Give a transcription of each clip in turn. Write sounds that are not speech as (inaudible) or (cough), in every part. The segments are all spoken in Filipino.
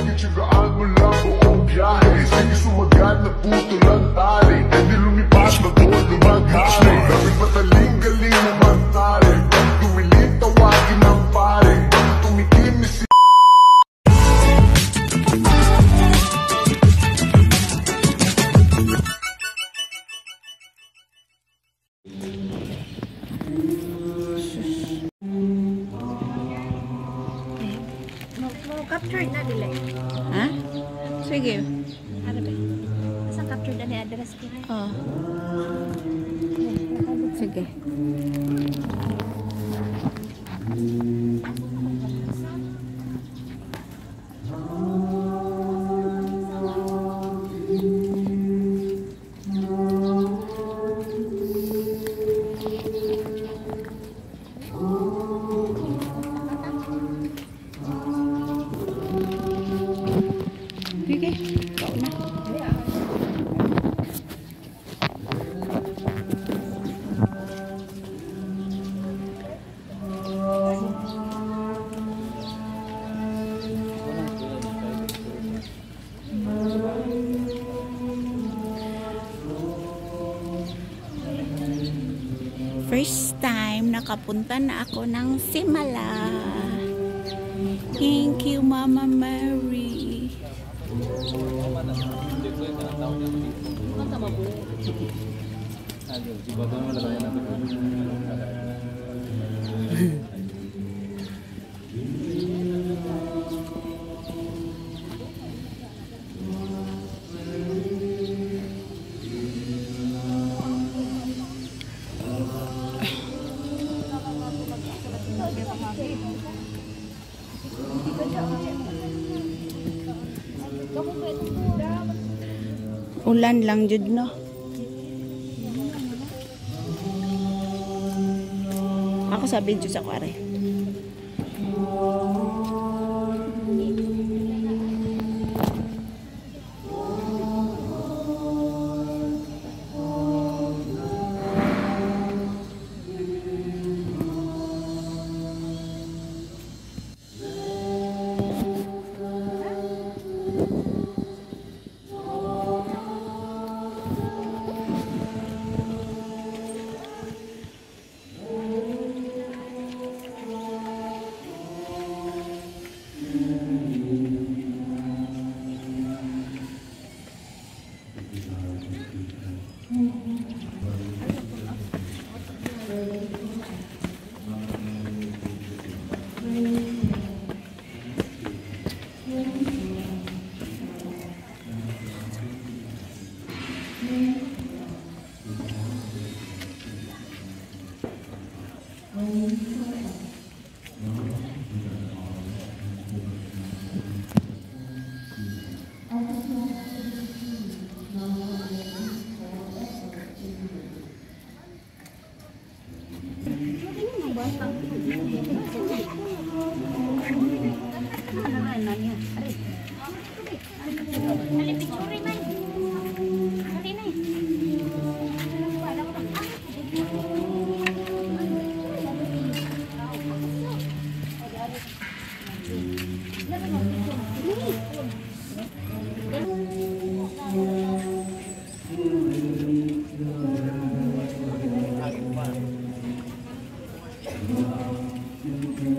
Sige, tsagaan mo lang buong biyahe? Sige, sumagat na puto lang tali Hindi lumipas, mag-uwan lumaghari Daming mataling galing naman Captured na dila. Ha? Sige. Ano ba? Asa captured na ni address ko? Oh. Sige. Sige. Nakapunta na ako ng Simala. Thank you, Mama Mary. (laughs) Ulan lang jud no. Ako sa video sa. Hali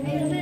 Amen.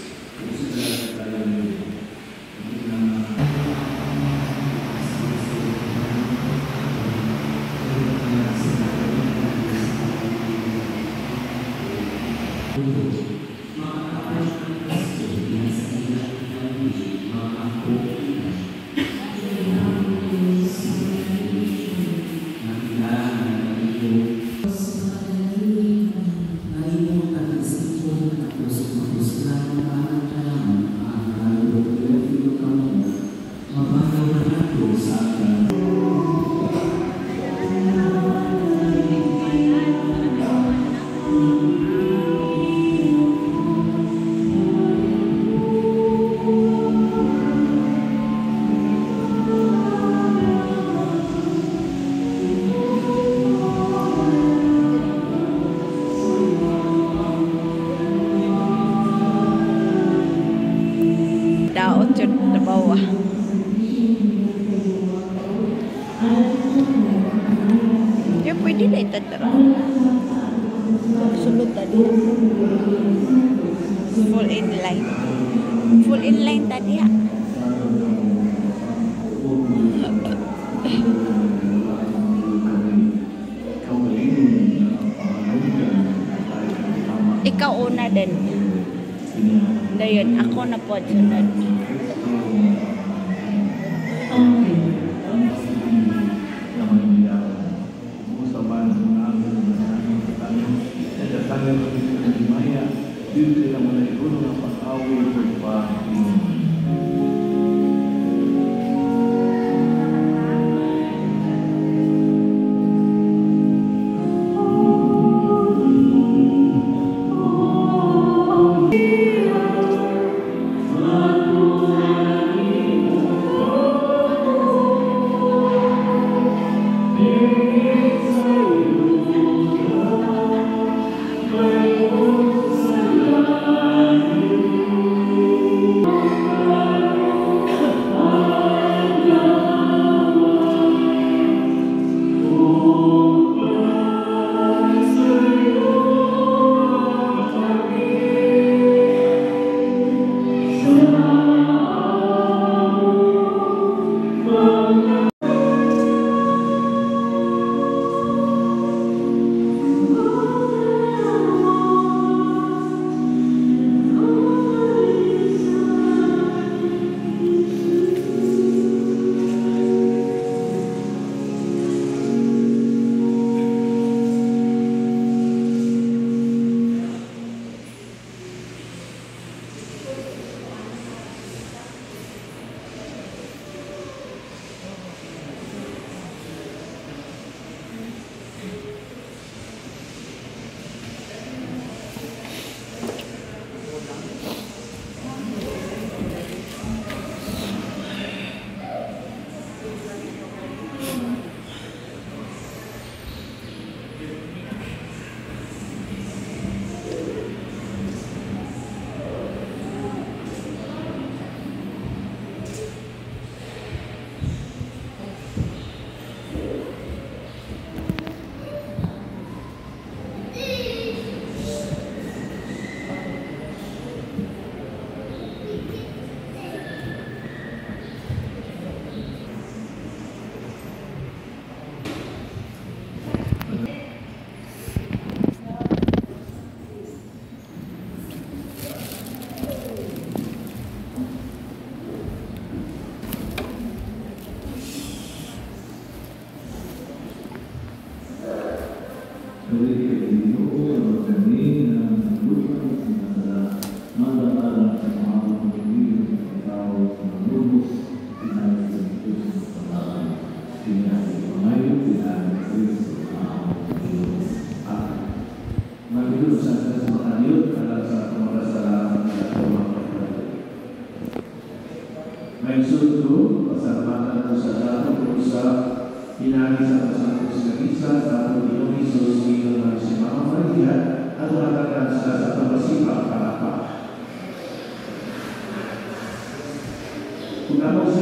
Amen. Full in line. Full in line tadi ha. Ikaw una din. Dayon, ako na po sunod. Biblia mwenye nguvu na fahari kwa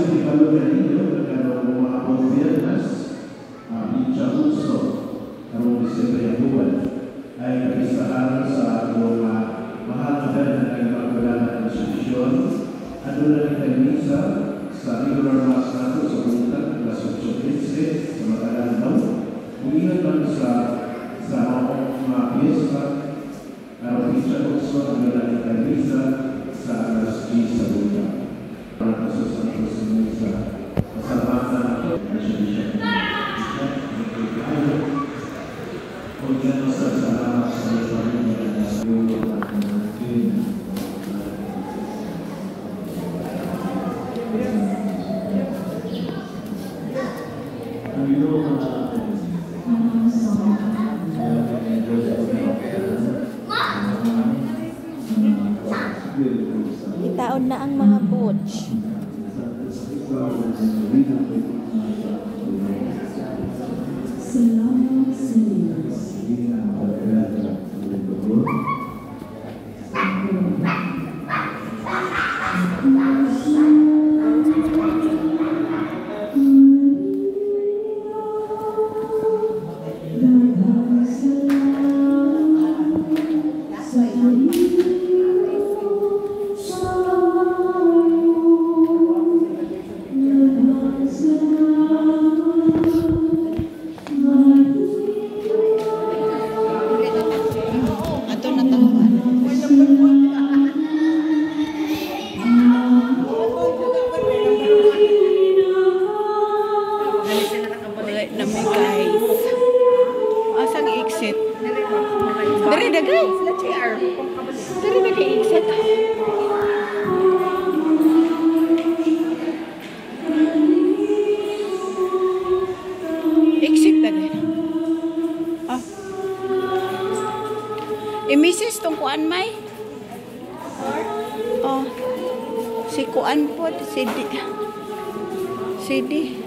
Utama saya dibalurkan ini Dengan rumah konfirmas Bincang usul Kalau bisa beryakuban Ay kapisahan sa mga mahal na ng pagkakalan ng institusyon Aduna ni Kanisa sa sa buntag alas 8.15 sa matagal daw. Umingat man sa sa mga piyesta araw pizza Oxford ang gala ni Kanisa sa alas 10 sa buntag. Taon na ang mga coach. Eh, misis, tong kuan may? Oh. Si kuan po, si Di. Si Di.